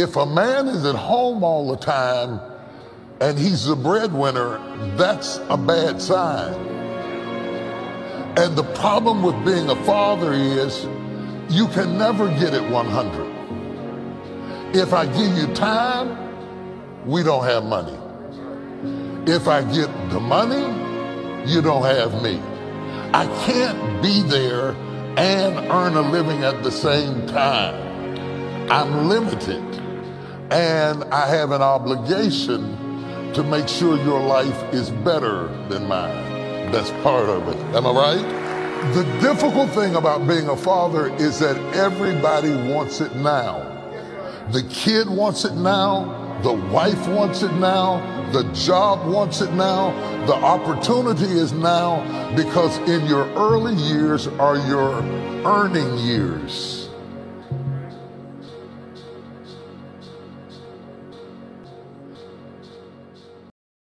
If a man is at home all the time and he's the breadwinner, that's a bad sign. And the problem with being a father is you can never get it 100. If I give you time, we don't have money. If I get the money, you don't have me. I can't be there and earn a living at the same time. I'm limited. And I have an obligation to make sure your life is better than mine. That's part of it. Am I right? The difficult thing about being a father is that everybody wants it now. The kid wants it now. The wife wants it now. The job wants it now. The opportunity is now because in your early years are your earning years.